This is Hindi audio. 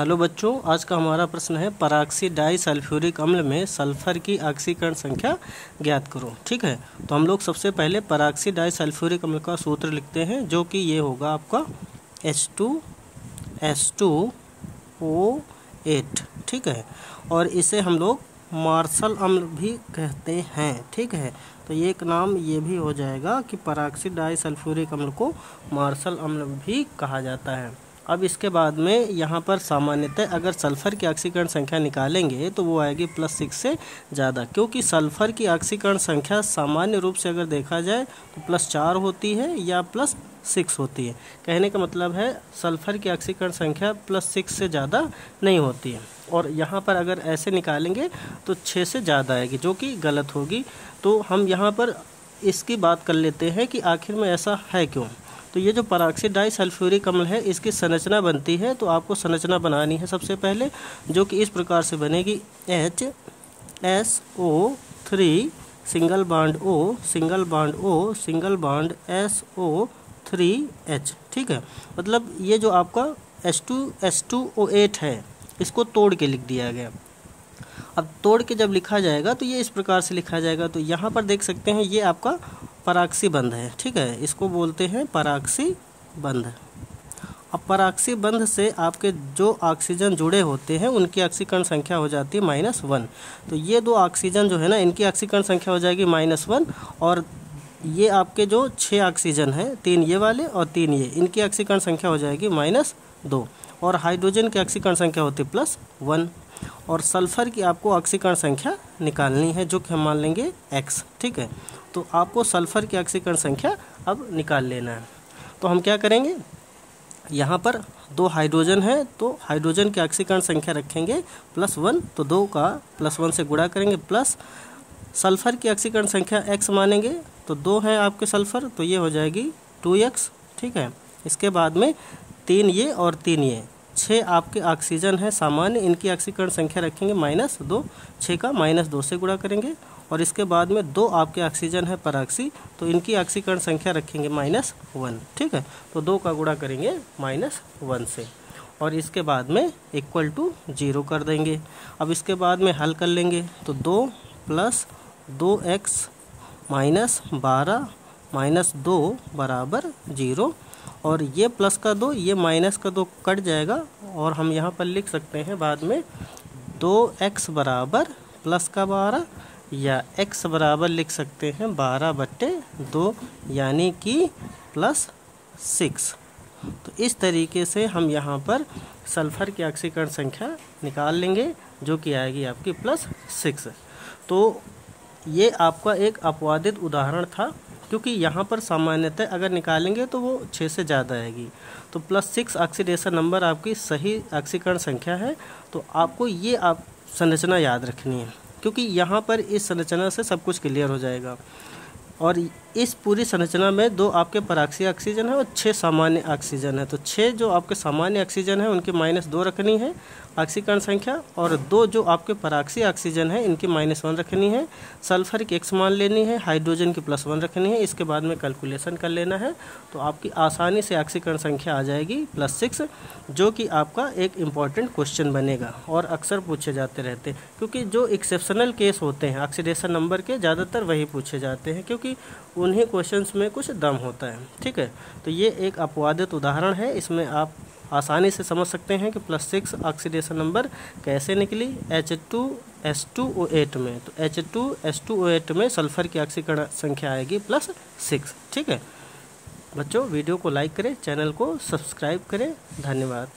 हेलो बच्चों, आज का हमारा प्रश्न है पराक्सी डाई सल्फ्यूरिक अम्ल में सल्फ़र की ऑक्सीकरण संख्या ज्ञात करो। ठीक है? तो हम लोग सबसे पहले पराक्सी डाई सल्फ्यूरिक अम्ल का सूत्र लिखते हैं, जो कि ये होगा आपका H two S two O eight ठीक है? और इसे हम लोग मार्शल अम्ल भी कहते हैं, ठीक है? तो ये एक नाम ये भी हो जाएगा कि पराक्सी डाई सल्फ्यूरिक अम्ल को मार्शल अम्ल भी कहा जाता है। अब इसके बाद में यहाँ पर सामान्यतः अगर सल्फ़र की ऑक्सीकरण संख्या निकालेंगे तो वो आएगी प्लस सिक्स से ज़्यादा। क्योंकि सल्फ़र की ऑक्सीकरण संख्या सामान्य रूप से अगर देखा जाए तो प्लस चार होती है या प्लस सिक्स होती है। कहने का मतलब है, सल्फ़र की ऑक्सीकरण संख्या प्लस सिक्स से ज़्यादा नहीं होती है। और यहाँ पर अगर ऐसे निकालेंगे तो छः से ज़्यादा आएगी, जो कि गलत होगी। तो हम यहाँ पर इसकी बात कर लेते हैं कि आखिर में ऐसा है क्यों? तो ये जो पराक्सीड डाई सल्फ्यूरिक अम्ल है, इसकी संरचना बनती है तो आपको संरचना बनानी है सबसे पहले, जो कि इस प्रकार से बनेगी। H S O three single bond O single bond O single bond S O three H ठीक है? मतलब ये जो आपका S two S two O eight है, इसको तोड़ के लिख दिया गया। अब तोड़ के जब लिखा जाएगा तो ये इस प्रकार से लिखा जाएगा। तो यहाँ पर देख सकते हैं, ये आपका पराक्सी बंध है, ठीक है? इसको बोलते हैं पराक्सी बंध। अब पराक्सी बंध से आपके जो ऑक्सीजन जुड़े होते हैं, उनकी ऑक्सीकरण संख्या हो जाती है माइनस वन। तो ये दो ऑक्सीजन जो है ना, इनकी ऑक्सीकरण संख्या हो जाएगी माइनस वन, और ये आपके जो छः ऑक्सीजन हैं, तीन ये वाले और तीन ये, इनकी ऑक्सीकरण संख्या हो जाएगी माइनस दो, और हाइड्रोजन की ऑक्सीकरण संख्या होती है प्लस वन। और सल्फ़र की आपको ऑक्सीकरण संख्या निकालनी है, जो कि हम मान लेंगे एक्स ठीक है? तो आपको सल्फ़र की ऑक्सीकरण संख्या अब निकाल लेना है। तो हम क्या करेंगे? यहाँ पर दो हाइड्रोजन है तो हाइड्रोजन की ऑक्सीकरण संख्या रखेंगे प्लस वन तो दो का प्लस वन से गुणा करेंगे प्लस सल्फ़र की ऑक्सीकरण संख्या एक्स मानेंगे तो दो हैं आपके सल्फ़र तो ये हो जाएगी टू एक्स ठीक है? इसके बाद में तीन ये और तीन ये। छः आपके ऑक्सीजन है, सामान्य इनकी ऑक्सीकरण संख्या रखेंगे माइनस दो, छः का माइनस दो से गुणा करेंगे और इसके बाद में दो आपके ऑक्सीजन है पराक्सी तो इनकी ऑक्सीकरण संख्या रखेंगे माइनस वन ठीक है? तो दो का गुणा करेंगे माइनस वन से और इसके बाद में इक्वल टू ज़ीरो कर देंगे। अब इसके बाद में हल कर लेंगे तो दो प्लस दो एक्स माइनस बारह माइनस दो बराबर ज़ीरो और ये प्लस का दो, ये माइनस का दो कट जाएगा और हम यहाँ पर लिख सकते हैं बाद में दो एक्स बराबर प्लस का बारह या एक्स बराबर लिख सकते हैं बारह बट्टे दो, यानी कि प्लस सिक्स। तो इस तरीके से हम यहाँ पर सल्फ़र की ऑक्सीकरण संख्या निकाल लेंगे, जो कि आएगी आपकी प्लस सिक्स। तो ये आपका एक अपवादित उदाहरण था। क्योंकि यहाँ पर सामान्यतः अगर निकालेंगे तो वो छः से ज़्यादा आएगी। तो प्लस सिक्स ऑक्सीडेशन नंबर आपकी सही ऑक्सीकरण संख्या है। तो आपको ये आप संरचना याद रखनी है, क्योंकि यहाँ पर इस संरचना से सब कुछ क्लियर हो जाएगा। और इस पूरी संरचना में दो आपके पराक्षी ऑक्सीजन है और छः सामान्य ऑक्सीजन है। तो छः जो आपके सामान्य ऑक्सीजन है, उनकी माइनस दो रखनी है ऑक्सीकरण संख्या और दो जो आपके पराक्षी ऑक्सीजन है, इनकी माइनस वन रखनी है। सल्फ़र की एक समान लेनी है हाइड्रोजन की प्लस वन रखनी है। इसके बाद में कैलकुलेशन कर लेना है। तो आपकी आसानी से ऑक्सीकरण संख्या आ जाएगी प्लस सिक्स जो कि आपका एक इंपॉर्टेंट क्वेश्चन बनेगा और अक्सर पूछे जाते रहते हैं। क्योंकि जो एक्सेप्शनल केस होते हैं ऑक्सीडेशन नंबर के, ज़्यादातर वही पूछे जाते हैं। क्योंकि उन्हीं क्वेश्चंस में कुछ दम होता है, ठीक है? तो ये एक अपवादित उदाहरण है। इसमें आप आसानी से समझ सकते हैं कि प्लस सिक्स ऑक्सीडेशन नंबर कैसे निकली? H two S two O eight में। तो H two S two O eight में सल्फ़र की ऑक्सीकरण संख्या आएगी प्लस सिक्स ठीक है? बच्चों वीडियो को लाइक करें चैनल को सब्सक्राइब करें। धन्यवाद।